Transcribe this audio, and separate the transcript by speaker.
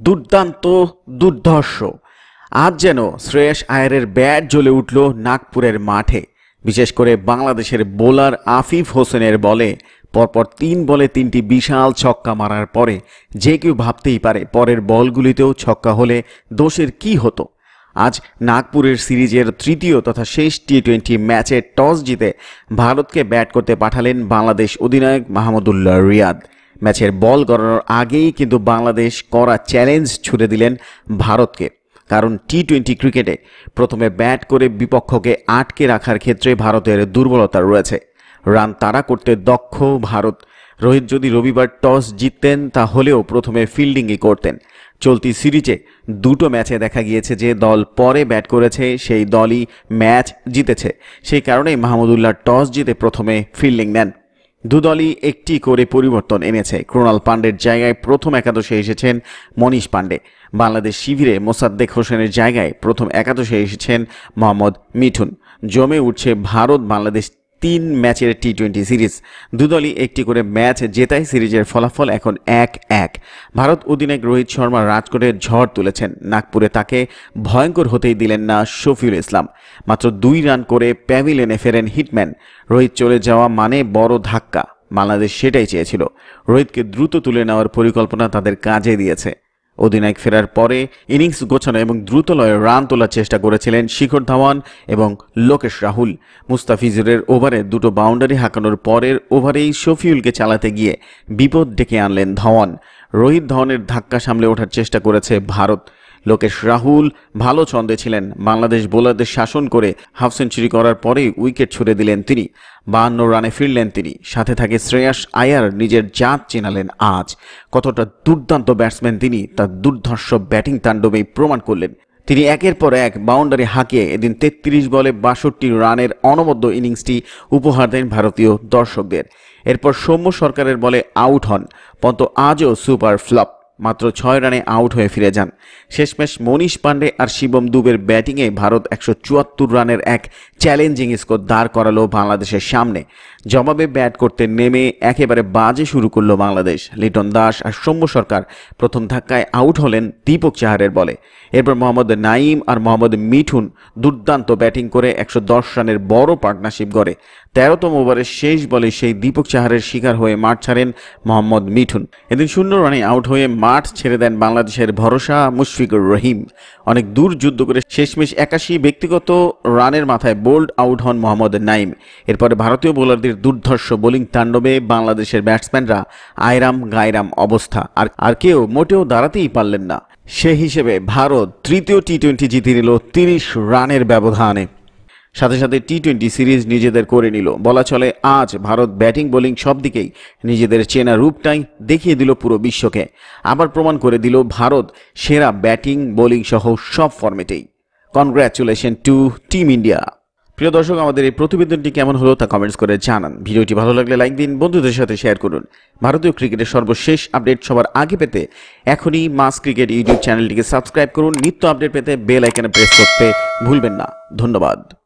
Speaker 1: দুর্দান্ত দুর্ধর্ষ। আজ যেন শ্রেয়স আয়ারের ব্যাট জ্বলে উঠল নাগপুরের মাঠে। বিশেষ করে বাংলাদেশের বোলার আফিফ হোসেনের বলে পরপর তিন বলে তিনটি বিশাল ছক্কা মারার পরে যে কেউ ভাবতেই পারে পরের বলগুলিতেও ছক্কা হলে দোষের কি হতো। আজ নাগপুরের সিরিজের তৃতীয় তথা শেষ টি টোয়েন্টি ম্যাচে টস জিতে ভারতকে ব্যাট করতে পাঠালেন বাংলাদেশ অধিনায়ক মাহমুদুল্লাহ রিয়াদ। ম্যাচের বল গড়ানোর আগেই কিন্তু বাংলাদেশ করা চ্যালেঞ্জ ছুড়ে দিলেন ভারতকে। কারণ টি টোয়েন্টি ক্রিকেটে প্রথমে ব্যাট করে বিপক্ষকে আটকে রাখার ক্ষেত্রে ভারতের দুর্বলতা রয়েছে। রান তাড়া করতে দক্ষ ভারত। রোহিত যদি রবিবার টস জিততেন, তাহলেও প্রথমে ফিল্ডিংই করতেন। চলতি সিরিজে দুটো ম্যাচে দেখা গিয়েছে যে দল পরে ব্যাট করেছে, সেই দলই ম্যাচ জিতেছে। সেই কারণেই মাহমুদুল্লাহ টস জিতে প্রথমে ফিল্ডিং নেন। দুদলই একটি করে পরিবর্তন এনেছে। ক্রোনাল পাণ্ডের জায়গায় প্রথম একাদশে এসেছেন মনীষ পাণ্ডে। বাংলাদেশ শিবিরে মোসাদ্দেক হোসেনের জায়গায় প্রথম একাদশে এসেছেন মোহাম্মদ মিঠুন। জমে উঠছে ভারত বাংলাদেশ তিন ম্যাচের টি টোয়েন্টি সিরিজ। দুদলই একটি করে ম্যাচ জেতায়। সিরিজের ফলাফল এখন এক এক। ভারত অধিনায়ক রোহিত শর্মা রাজকোটের ঝড় তুলেছেন। নাগপুরে তাকে ভয়ঙ্কর হতেই দিলেন না শফিউল ইসলাম। মাত্র দুই রান করে প্যাভিলেনে ফেরেন হিটম্যান। রোহিত চলে যাওয়া মানে বড় ধাক্কা। বাংলাদেশ সেটাই চেয়েছিল। রোহিতকে দ্রুত তুলে নেওয়ার পরিকল্পনা তাদের কাজে দিয়েছে। অধিনায়ক ফেরার পরে ইনিংস গোছানো এবং দ্রুত লয়ে রান তোলার চেষ্টা করেছিলেন শিখর ধাওয়ান এবং লোকেশ রাহুল। মুস্তাফিজুরের ওভারে দুটো বাউন্ডারি হাঁকানোর পরের ওভারেই শফিউলকে চালাতে গিয়ে বিপদ ডেকে আনলেন ধাওয়ান। রোহিত ধাওয়ানের ধাক্কা সামলে ওঠার চেষ্টা করেছে ভারত। লোকেশ রাহুল ভালো ছন্দে ছিলেন। বাংলাদেশ বোলারদের শাসন করে হাফ সেঞ্চুরি করার পরেই উইকেট ছুড়ে দিলেন তিনি। বাহান্ন রানে ফিরলেন তিনি। সাথে থাকে শ্রেয়াস আয়ার, নিজের জাত চেনালেন আজ। কতটা দুর্দান্ত ব্যাটসম্যান তিনি, তার দুর্ধর্ষ ব্যাটিং তাণ্ডবেই প্রমাণ করলেন। তিনি একের পর এক বাউন্ডারি হাঁকিয়ে এদিন তেত্রিশ বলে বাষট্টি রানের অনবদ্য ইনিংসটি উপহার দেন ভারতীয় দর্শকদের। এরপর সৌম্য সরকারের বলে আউট হন পন্ত আজও সুপার ফ্লপ। মাত্র ছয় রানে আউট হয়ে ফিরে যান। শেষমেশ মনীষ পান্ডে আর শিবম দুবের ব্যাটিংয়ে ভারত একশো চুয়াত্তর রানের এক চ্যালেঞ্জিং স্কোর দাঁড় করালো বাংলাদেশের সামনে। জবাবে ব্যাট করতে নেমে একেবারে বাজে শুরু করল বাংলাদেশ। লিটন দাস আর সৌম্য সরকার প্রথম ধাক্কায় আউট হলেন দীপক চাহারের বলে। এরপর মোহাম্মদ নাইম আর মোহাম্মদ মিঠুন দুর্দান্ত ব্যাটিং করে একশো দশ রানের বড় পার্টনারশিপ গড়ে। তেরোতম ওভারের শেষ বলে সেই দীপক চাহারের শিকার হয়ে মাঠ ছাড়েন মোহাম্মদ মিঠুন। এদিন শূন্য রানে আউট হয়ে মাঠ ছেড়ে দেন বাংলাদেশের ভরসা মুশফিকুর রহিম। অনেক দূর যুদ্ধ করে শেষমেশ একাশি ব্যক্তিগত রানের মাথায় বোল্ড আউট হন মোহাম্মদ নাইম এরপরে ভারতীয় বোলারদের দুর্ধর্ষ বোলিং তাণ্ডবে বাংলাদেশের ব্যাটসম্যানরা আয়রাম গায়রাম অবস্থা। আর আর কেউ মোটেও দাঁড়াতেই পারলেন না। সে হিসেবে ভারত তৃতীয় টি টোয়েন্টি জিতে নিল তিরিশ রানের ব্যবধানে। সাথে সাথে টি টোয়েন্টি সিরিজ নিজেদের করে নিল। বলা চলে, আজ ভারত ব্যাটিং, বোলিং সব দিকেই নিজেদের চেনা রূপটাই দেখিয়ে দিল পুরো বিশ্বকে। আবার প্রমাণ করে দিল ভারত সেরা ব্যাটিং, বোলিং সহ সব ফর্মেটেই কনগ্রাচুলেশন টু টিম ইন্ডিয়া প্রিয় দর্শক, আমাদের এই প্রতিবেদনটি কেমন হলো তা কমেন্টস করে জানান। ভিডিওটি ভালো লাগলে লাইক দিন, বন্ধুদের সাথে শেয়ার করুন। ভারতীয় ক্রিকেটের সর্বশেষ আপডেট সবার আগে পেতে এখনই মাস ক্রিকেট ইউটিউব চ্যানেলটিকে সাবস্ক্রাইব করুন। নিত্য আপডেট পেতে বেল আইকনে প্রেস করতে ভুলবেন না। ধন্যবাদ।